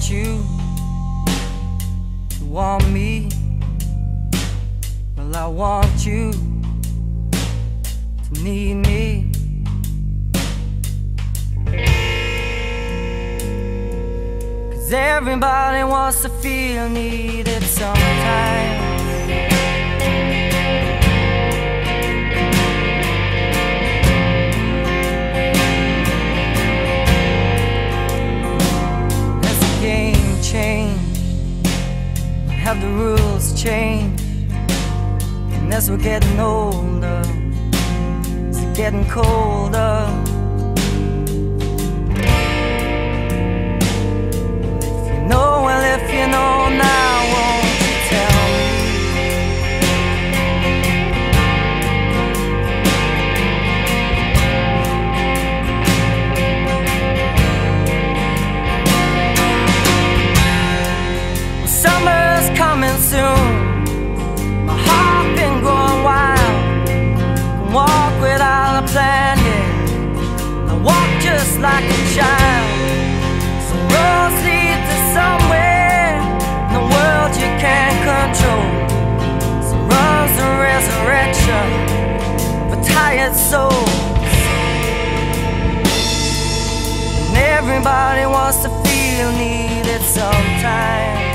want you to want me. Well, I want you to need me. Cause everybody wants to feel needed. Have the rules change, and as we're getting older, it's getting colder. If you know, well, if you know now, won't you tell me? Well, summer's coming soon. My heart been going wild. Can walk without a plan, yeah. I walk just like a child. Some roads lead to somewhere in the world you can't control. Some roads a resurrection a tired soul. And everybody wants to feel needed sometimes.